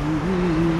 Mm-hmm.